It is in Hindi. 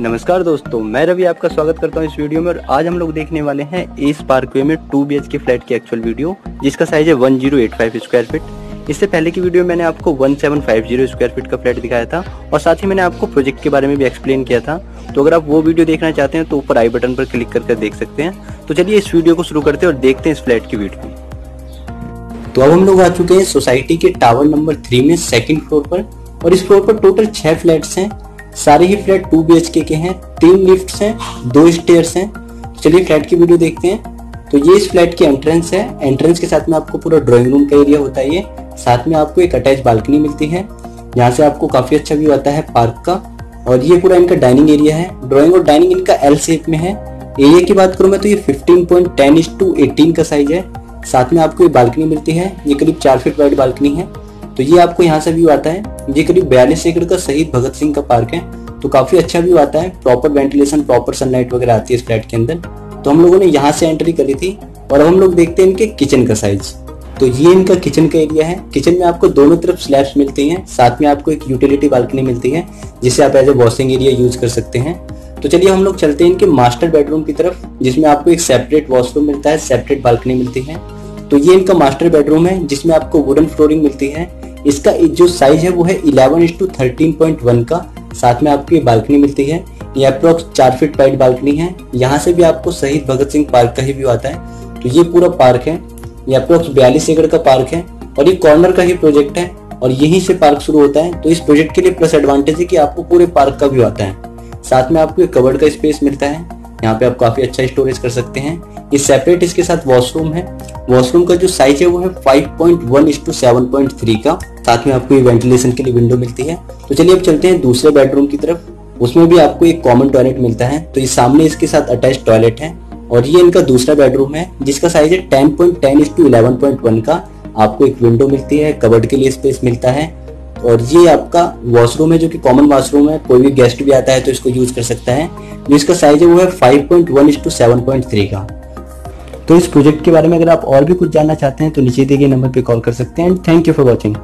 नमस्कार दोस्तों, मैं रवि आपका स्वागत करता हूँ इस वीडियो में और आज हम लोग देखने वाले हैं एस पार्कवे में टू बीएच के फ्लैट की एक्चुअल वीडियो जिसका साइज़ है 1085 स्क्वायर फीट इससे पहले की वीडियो मैंने आपको 1750 स्क्वायर फीट का फ्लैट दिखाया था और साथ ही मैंने आपको प्रोजेक्ट के बारे में भी एक्सप्लेन किया था। तो अगर आप वो वीडियो देखना चाहते हैं तो ऊपर आई बटन पर क्लिक करके देख सकते हैं। तो चलिए इस वीडियो को शुरू करते हैं और देखते हैं इस फ्लैट की वीडियो तो अब हम लोग आ चुके हैं सोसाइटी के टावर नंबर थ्री में सेकंड फ्लोर पर और इस फ्लोर पर टोटल छह फ्लैट्स हैं। सारे ही फ्लैट टू बी के हैं, तीन लिफ्ट हैं, दो स्टेयर्स हैं। चलिए फ्लैट की वीडियो देखते हैं। तो ये इस फ्लैट की एंट्रेंस है। एंट्रेंस के साथ में आपको पूरा ड्राइंग रूम का एरिया होता है ये। साथ में आपको एक अटैच बालकनी मिलती है। यहाँ से आपको काफ़ी अच्छा व्यू आता है पार्क का। और ये पूरा इनका डाइनिंग एरिया है। ड्राइंग और डाइनिंग इनका एल शेप में है। एरिया की बात करूँ मैं तो ये 15.10 इज़ टू एटीन का साइज़ है। साथ में आपको ये बालकनी मिलती है। ये करीब चार फीट वाइड बालकनी है। तो ये आपको यहाँ से व्यू आता है। ये करीब बयालीस एकड़ का शहीद भगत सिंह का पार्क है। तो काफ़ी अच्छा व्यू आता है। प्रॉपर वेंटिलेशन प्रॉपर सनलाइट वगैरह आती है इस फ्लैट के अंदर। तो हम लोगों ने यहाँ से एंट्री करी थी और अब हम लोग देखते हैं इनके किचन का साइज़ तो ये इनका किचन का एरिया है। किचन में आपको दोनों तरफ़ स्लैब्स मिलती हैं। साथ में आपको एक यूटिलिटी बालकनी मिलती है, जिसे आप as a washing area use कर सकते हैं। तो चलिए हम लोग चलते हैं इनके मास्टर बेडरूम की तरफ़, जिसमें आपको एक सेपरेट वॉशरूम मिलता है सेपरेट बालकनी मिलती है। तो ये इनका मास्टर बेडरूम है, जिसमें आपको वुडन फ्लोरिंग मिलती है। इसका जो साइज़ है, वो है इलेवन इंस टू थर्टीन पॉइंट वन का। साथ में आपको ये बालकनी मिलती है। ये अप्रोक्स चार फीट वाइड बालकनी है। यहाँ से भी आपको शहीद भगत सिंह पार्क का ही व्यू आता है। तो ये पूरा पार्क है। ये अप्रोक्स बयालीस एकड़ का पार्क है। और ये कॉर्नर का ही प्रोजेक्ट है। और यहीं से पार्क शुरू होता है। तो इस प्रोजेक्ट के लिए प्लस एडवांटेज है कि आपको पूरे पार्क का व्यू आता है। साथ में आपको कवर्ड का स्पेस मिलता है। यहाँ पे आप काफ़ी अच्छा स्टोरेज कर सकते हैं। ये सेपरेट इसके साथ वॉशरूम है। वॉशरूम का जो साइज़ है वो है 5.1 point one is to seven point three का, साथ में आपको वेंटिलेशन के लिए विंडो मिलती है। तो चलिए अब चलते हैं दूसरे बेडरूम की तरफ़। उसमें भी आपको एक कॉमन टॉयलेट मिलता है। तो ये सामने इसके साथ अटैच टॉयलेट है। और ये इनका दूसरा बेडरूम है, जिसका साइज़ है ten point ten is to eleven point one का। आपको एक विंडो मिलती है कबर्ड के लिए स्पेस मिलता है। और ये आपका वॉशरूम है, जो कि कॉमन वॉशरूम है। कोई भी गेस्ट भी आता है तो इसको यूज़ कर सकता है। जो इसका साइज़ है वो है five point one is to seven point three का। तो इस प्रोजेक्ट के बारे में अगर आप और भी कुछ जानना चाहते हैं तो नीचे दिए गए नंबर पर कॉल कर सकते हैं। And thank you for watching.